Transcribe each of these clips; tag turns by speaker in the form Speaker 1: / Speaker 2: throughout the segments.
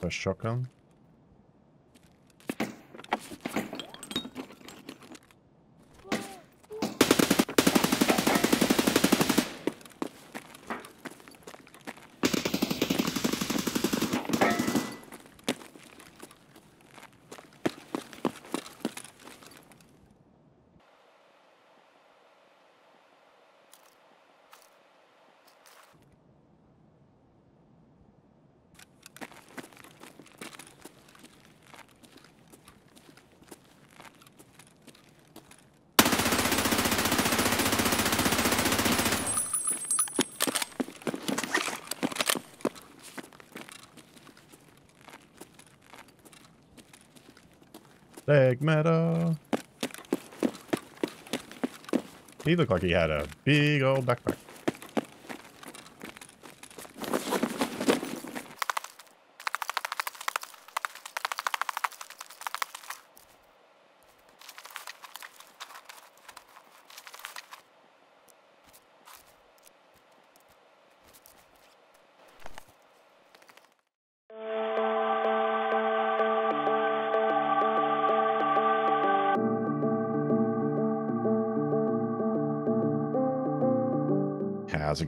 Speaker 1: First shotgun. Meta. He looked like he had a big old backpack.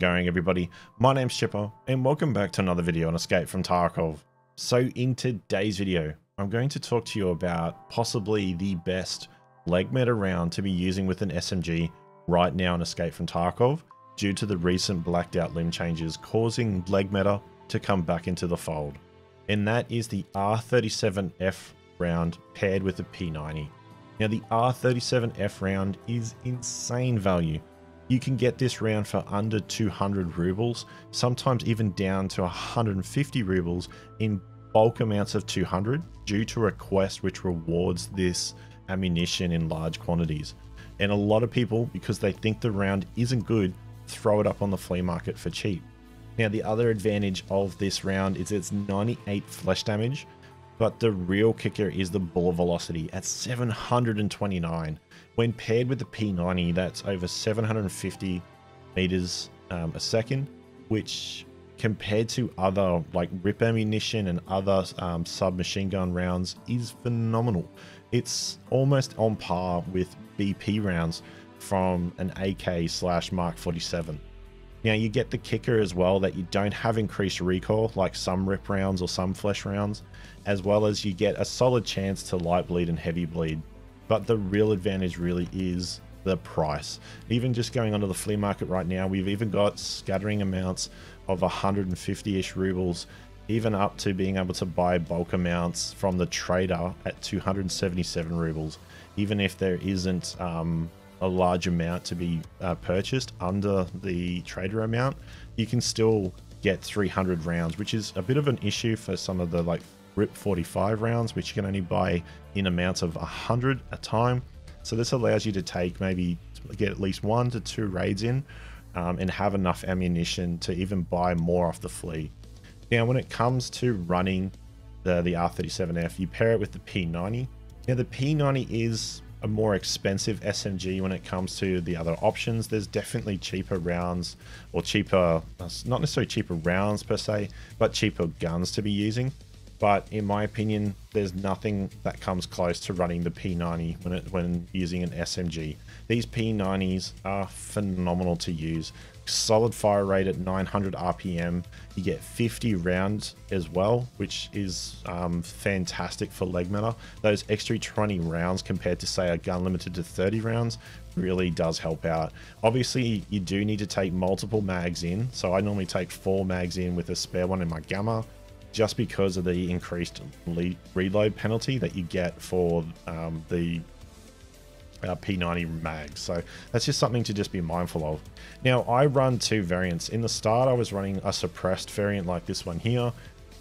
Speaker 1: Going everybody? My name's Chippa and welcome back to another video on Escape from Tarkov. So in today's video, I'm going to talk to you about possibly the best leg meta round to be using with an SMG right now in Escape from Tarkov due to the recent blacked out limb changes causing leg meta to come back into the fold. And that is the R37F round paired with the P90. Now the R37F round is insane value you can get this round for under 200 rubles, sometimes even down to 150 rubles in bulk amounts of 200 due to a quest which rewards this ammunition in large quantities. And a lot of people, because they think the round isn't good, throw it up on the flea market for cheap. Now the other advantage of this round is its 98 flesh damage, but the real kicker is the ball velocity at 729. When paired with the P90, that's over 750 meters um, a second, which compared to other like RIP ammunition and other um, submachine gun rounds is phenomenal. It's almost on par with BP rounds from an AK slash Mark 47. Now you get the kicker as well that you don't have increased recoil like some RIP rounds or some flesh rounds, as well as you get a solid chance to light bleed and heavy bleed but the real advantage really is the price. Even just going onto the flea market right now, we've even got scattering amounts of 150-ish rubles, even up to being able to buy bulk amounts from the trader at 277 rubles, even if there isn't um, a large amount to be uh, purchased under the trader amount, you can still get 300 rounds, which is a bit of an issue for some of the like RIP 45 rounds, which you can only buy in amounts of 100 a time. So this allows you to take maybe get at least one to two raids in um, and have enough ammunition to even buy more off the flea. Now, when it comes to running the, the R37F, you pair it with the P90. Now, the P90 is a more expensive SMG when it comes to the other options. There's definitely cheaper rounds or cheaper, not necessarily cheaper rounds per se, but cheaper guns to be using but in my opinion, there's nothing that comes close to running the P90 when it, when using an SMG. These P90s are phenomenal to use. Solid fire rate at 900 RPM. You get 50 rounds as well, which is um, fantastic for leg meta. Those extra 20 rounds compared to say a gun limited to 30 rounds really does help out. Obviously, you do need to take multiple mags in. So I normally take four mags in with a spare one in my Gamma just because of the increased reload penalty that you get for um, the uh, P90 mags. So that's just something to just be mindful of. Now, I run two variants. In the start, I was running a suppressed variant like this one here.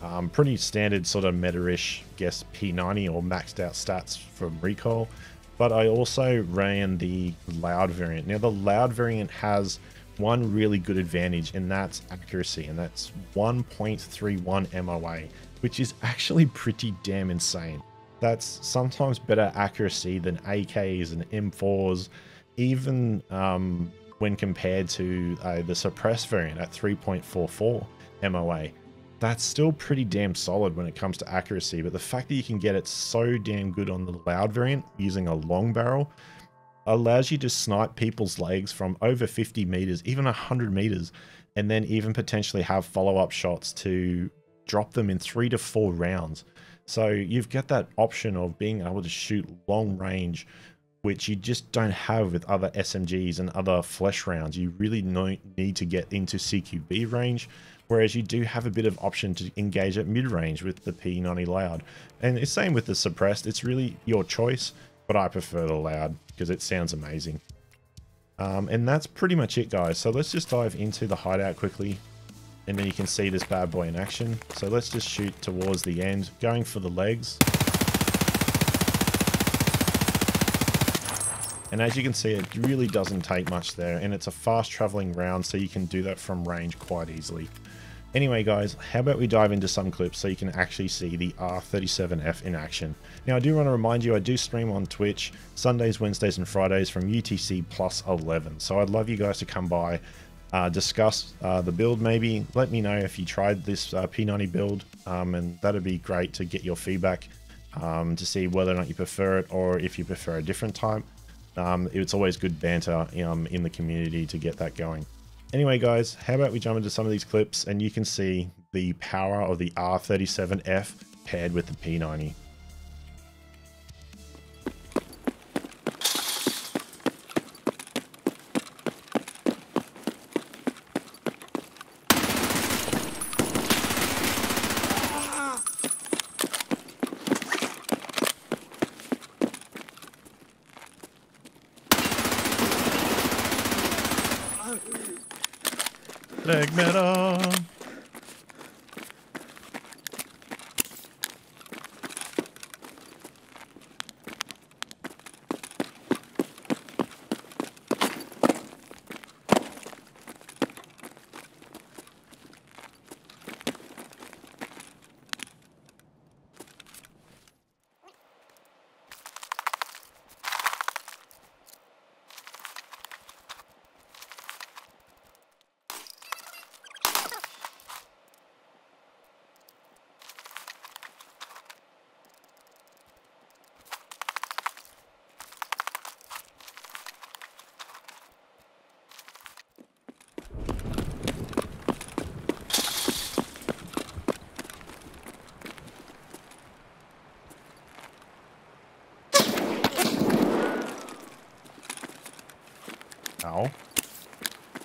Speaker 1: Um, pretty standard sort of meta-ish, guess P90 or maxed out stats from recoil. But I also ran the loud variant. Now, the loud variant has one really good advantage, and that's accuracy, and that's 1.31 MOA, which is actually pretty damn insane. That's sometimes better accuracy than AKs and M4s, even um, when compared to uh, the suppressed variant at 3.44 MOA. that's still pretty damn solid when it comes to accuracy. But the fact that you can get it so damn good on the loud variant using a long barrel allows you to snipe people's legs from over 50 meters, even 100 meters, and then even potentially have follow-up shots to drop them in three to four rounds. So you've got that option of being able to shoot long range, which you just don't have with other SMGs and other flesh rounds. You really need to get into CQB range, whereas you do have a bit of option to engage at mid-range with the P90 Loud. And it's same with the suppressed, it's really your choice, but I prefer the Loud because it sounds amazing. Um, and that's pretty much it, guys. So let's just dive into the hideout quickly. And then you can see this bad boy in action. So let's just shoot towards the end, going for the legs. And as you can see, it really doesn't take much there. And it's a fast traveling round, so you can do that from range quite easily. Anyway, guys, how about we dive into some clips so you can actually see the R37F in action. Now, I do want to remind you, I do stream on Twitch Sundays, Wednesdays, and Fridays from UTC plus 11. So I'd love you guys to come by, uh, discuss uh, the build maybe. Let me know if you tried this uh, P90 build, um, and that'd be great to get your feedback um, to see whether or not you prefer it or if you prefer a different type. Um, it's always good banter um, in the community to get that going. Anyway, guys, how about we jump into some of these clips and you can see the power of the R37F paired with the P90. Leg meta.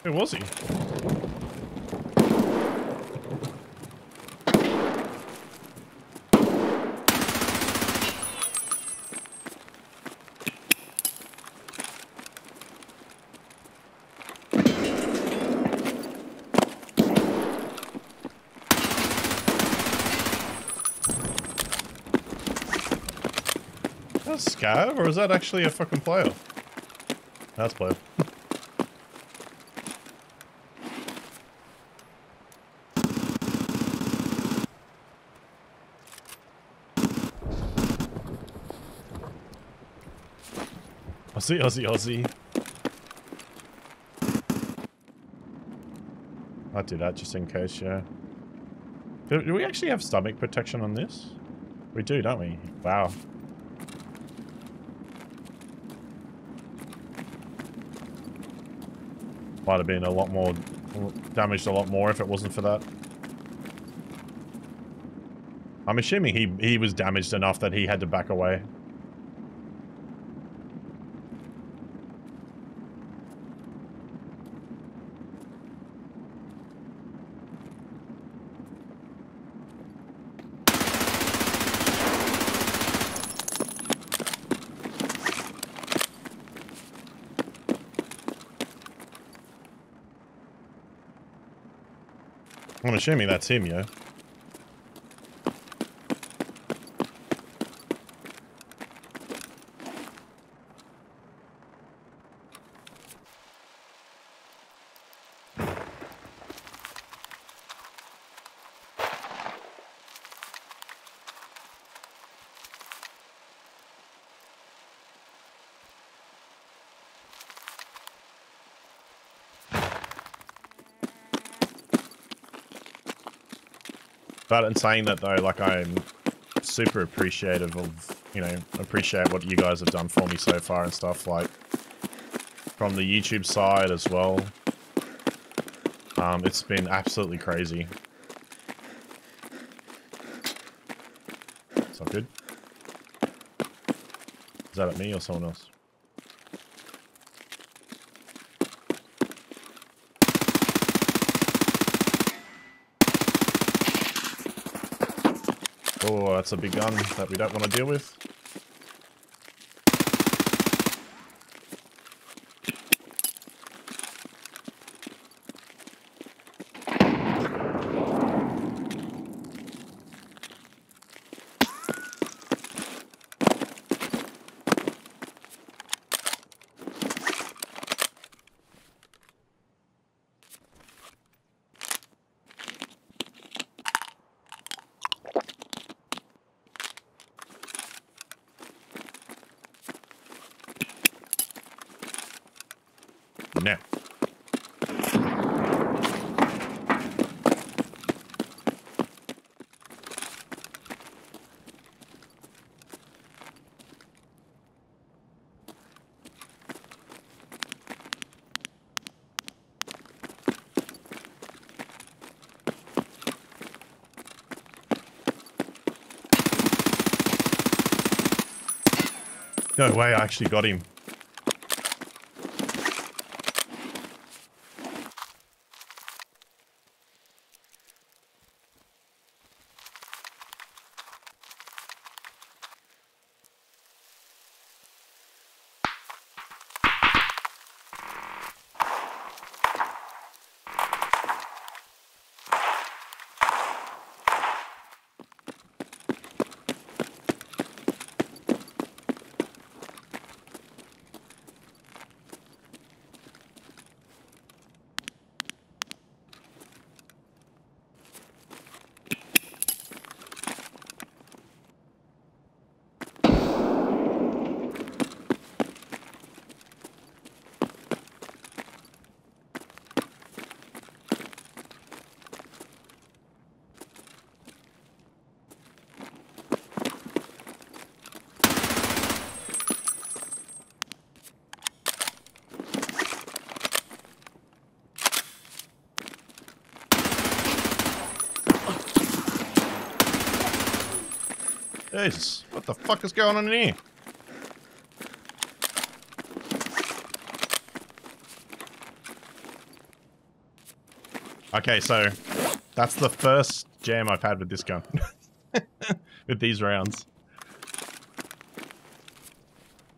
Speaker 1: Who was he? Scav, or is that actually a fucking player? That's player. Aussie, Aussie, Aussie. I'll do that just in case, yeah. Do, do we actually have stomach protection on this? We do, don't we? Wow. Might have been a lot more damaged a lot more if it wasn't for that. I'm assuming he he was damaged enough that he had to back away. I'm assuming that's him, yeah. But in saying that though, like I'm super appreciative of, you know, appreciate what you guys have done for me so far and stuff like from the YouTube side as well. Um, it's been absolutely crazy. Is that good? Is that at me or someone else? Oh, that's a big gun that we don't want to deal with. Now. No way, I actually got him. Jesus, what the fuck is going on in here? Okay, so that's the first jam I've had with this gun. with these rounds.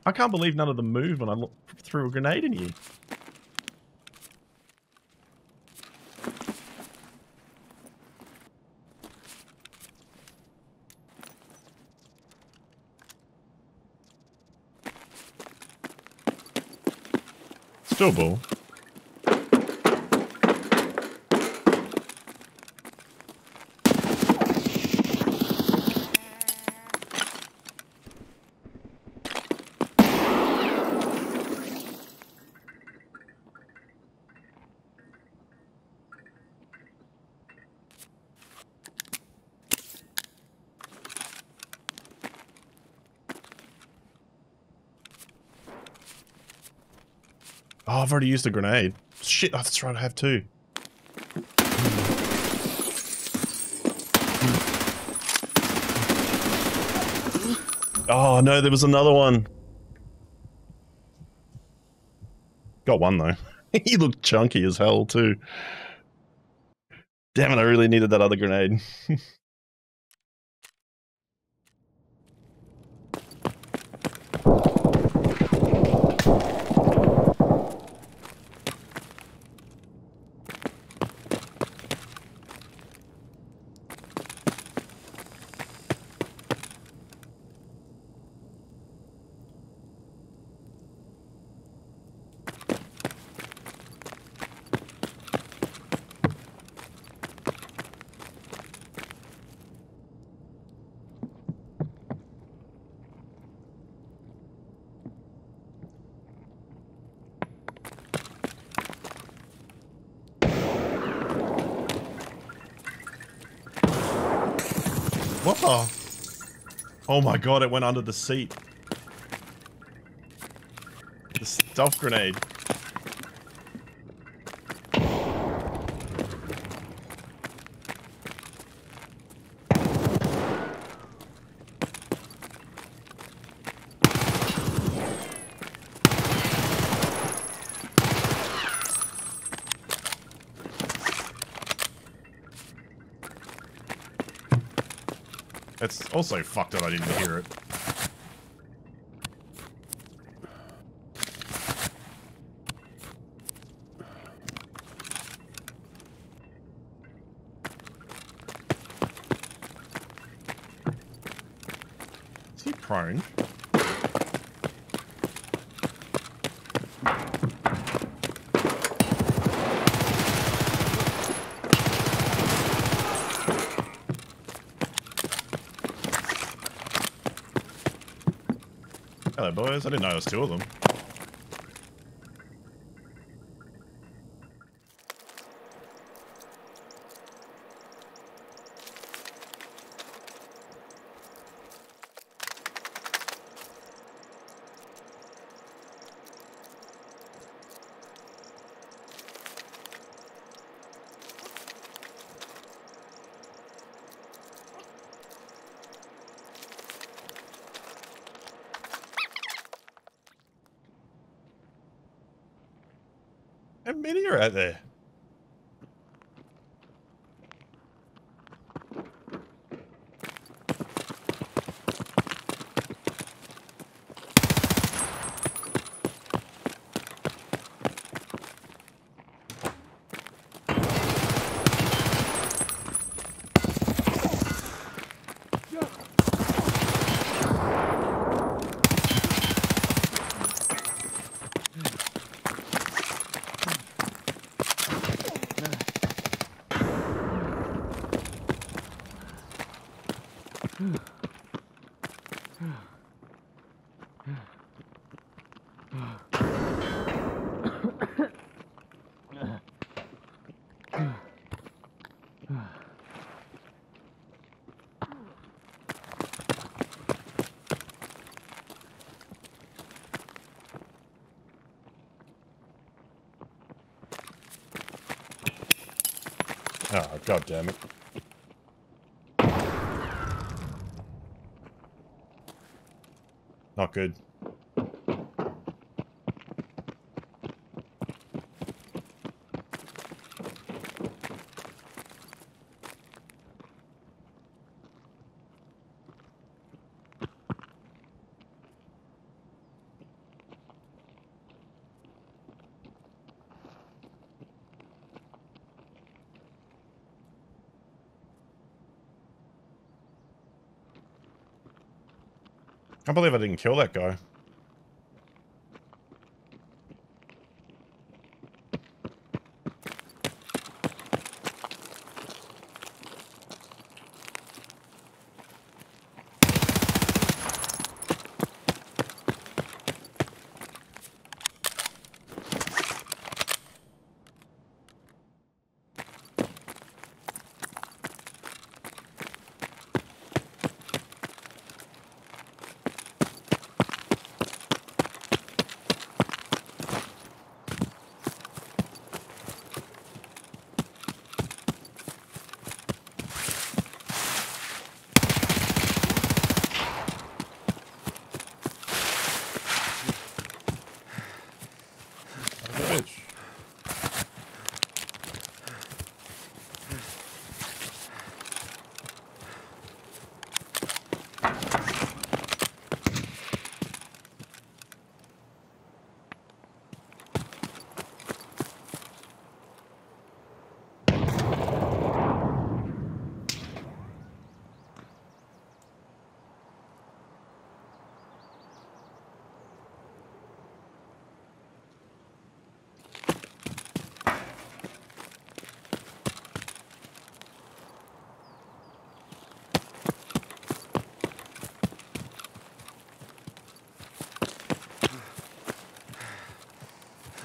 Speaker 1: I can't believe none of them move when I threw a grenade in you. Still Oh, I've already used a grenade. Shit, oh, that's right, I have two. Oh, no, there was another one. Got one, though. he looked chunky as hell, too. Damn it, I really needed that other grenade. The? Oh my god, it went under the seat. The stealth grenade. It's also fucked up I didn't hear it. Is he prone? Hello, boys. I didn't know there was two of them. Many are out there? Oh, god damn it. Not good. Believe I didn't kill that guy.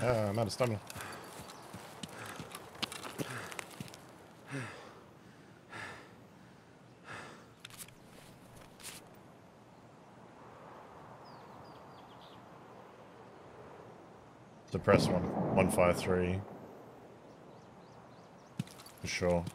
Speaker 1: Uh, I'm out of stamina. Suppress one, one, five, three. 153. For sure.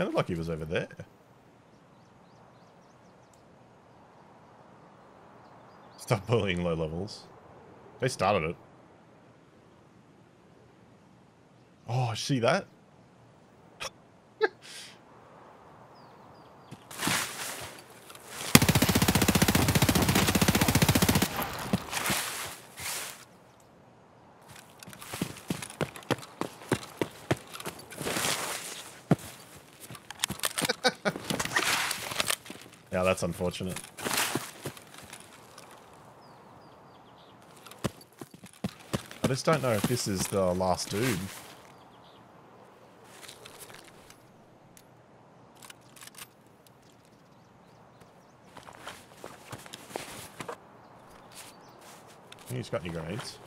Speaker 1: It looked like he was over there. Stop bullying low levels. They started it. Oh, see that? yeah, that's unfortunate. I just don't know if this is the last dude. He's got any grenades.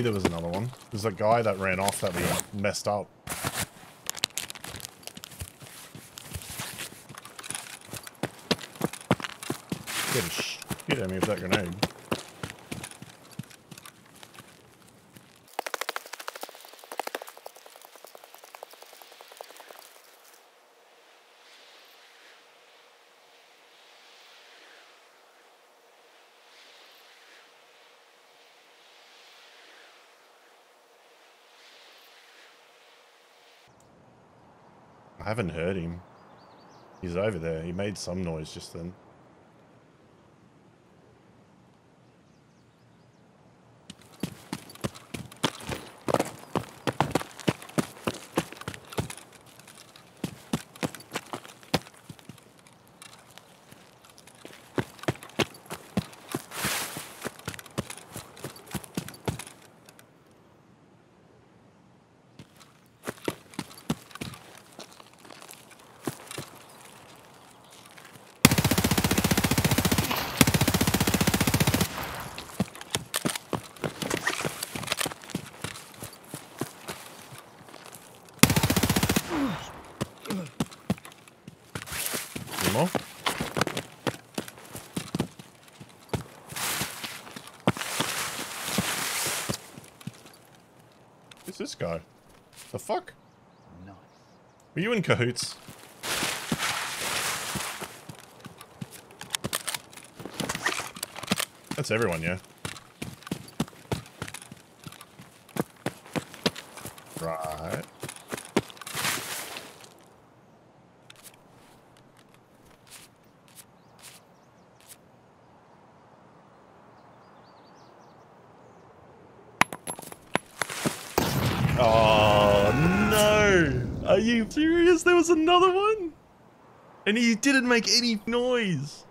Speaker 1: Knew there was another one. There's a guy that ran off that we messed up. Get a shit at me with that grenade. I haven't heard him. He's over there. He made some noise just then. Who's this guy? The fuck?
Speaker 2: Nice.
Speaker 1: Were you in cahoots? That's everyone, yeah. Right. Oh no! Are you serious? There was another one? And he didn't make any noise.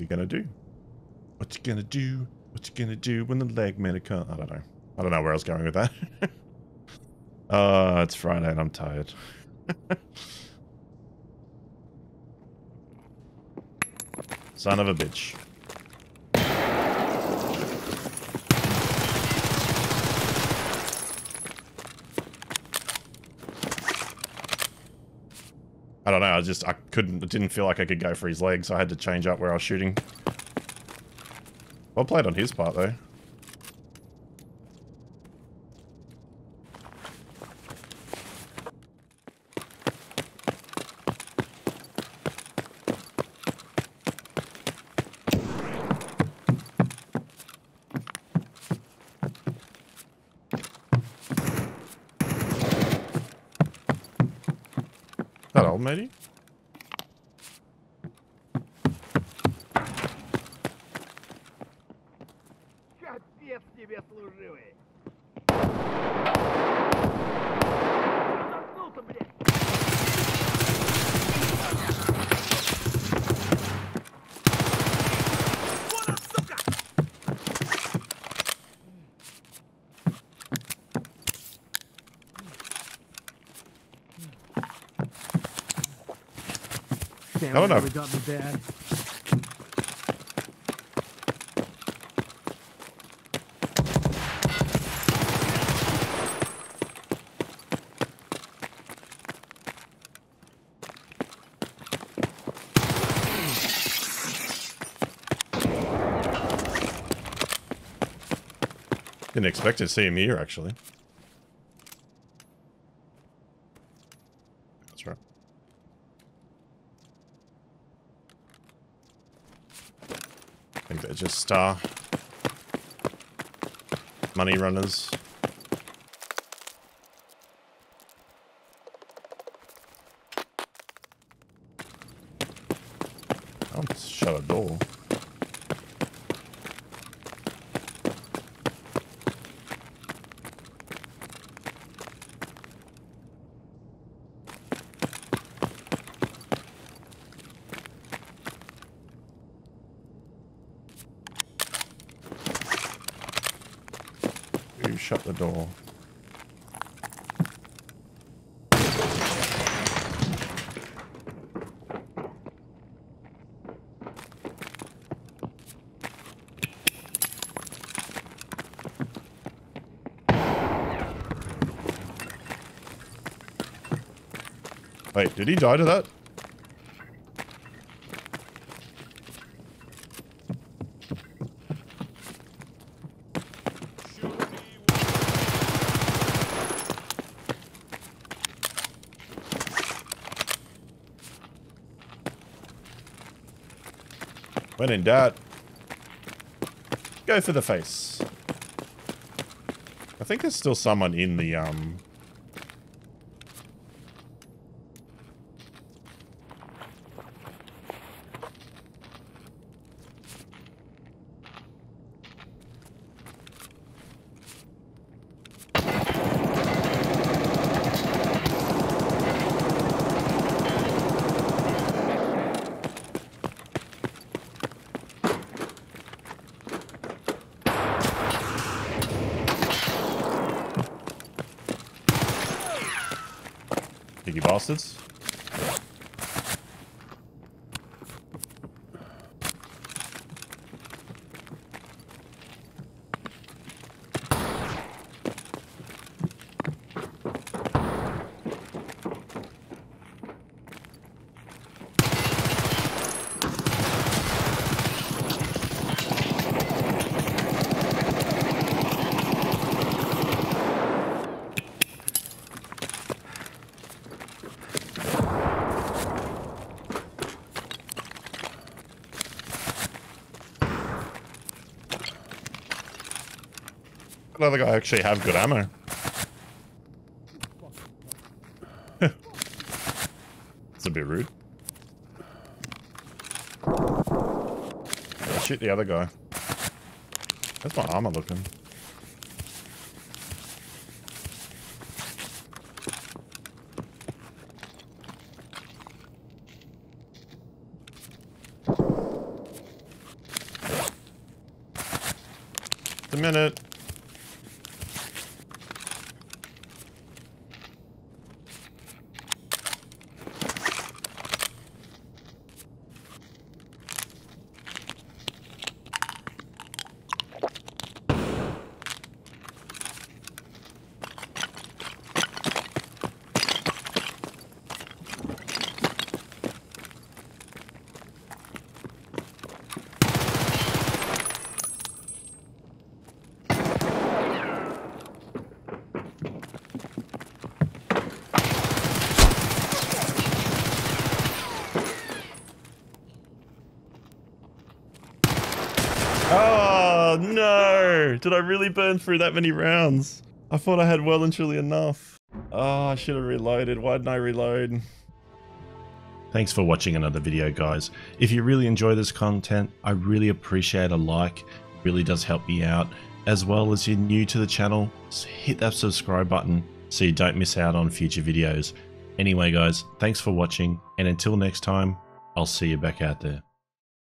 Speaker 1: What's he gonna do? What you gonna do? What you gonna do when the leg man? I don't know. I don't know where I was going with that. uh, it's Friday and I'm tired. Son of a bitch. I don't know. I just I couldn't. Didn't feel like I could go for his legs. so I had to change up where I was shooting. Well played on his part though.
Speaker 2: Damn,
Speaker 1: no.
Speaker 2: really got me bad.
Speaker 1: Didn't expect to see him here actually. That's right. I uh, money runners. I'll just shut a door. You shut the door. Wait, did he die to that? When in doubt, go for the face. I think there's still someone in the, um... bastards. Think I actually have good ammo. It's a bit rude. Shoot the other guy. That's my armor looking. Minute. No! Did I really burn through that many rounds? I thought I had well and truly enough. Oh, I should have reloaded. Why didn't I reload? Thanks for watching another video, guys. If you really enjoy this content, I really appreciate a like. It really does help me out. As well as you're new to the channel, hit that subscribe button so you don't miss out on future videos. Anyway, guys, thanks for watching, and until next time, I'll see you back out there.